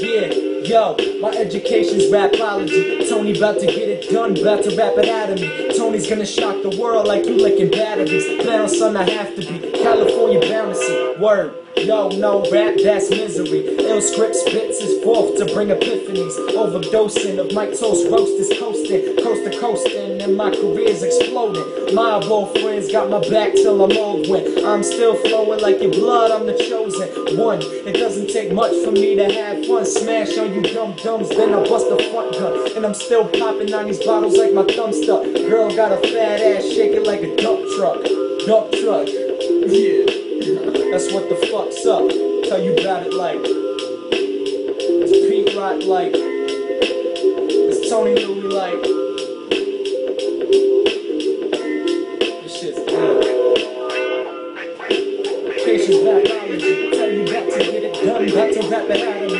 Yeah, yo, my education's rapology. Tony about to get it done, about to rap it out of me. Tony's gonna shock the world like you licking batteries. Bound, son, I have to be. California bound to see. Word. Yo, no rap, that's misery. Ill script spits is forth to bring epiphanies. Overdosing of my toast, roasters coasting, coast to coasting, and my career's exploding. My old friends got my back till I'm old when I'm still flowing like your blood, I'm the chosen one. It doesn't take much for me to have fun. Smash on you dumb dumbs, then I bust the front gun. And I'm still popping on these bottles like my thumb stuck. Girl got a fat ass shaking like a dump truck. Dump truck. Yeah. That's what the fuck's up. Tell you about it like. It's Pete Rock like. It's Tony Louie like. Biology. Tell you about to get it done. About to rap it out of.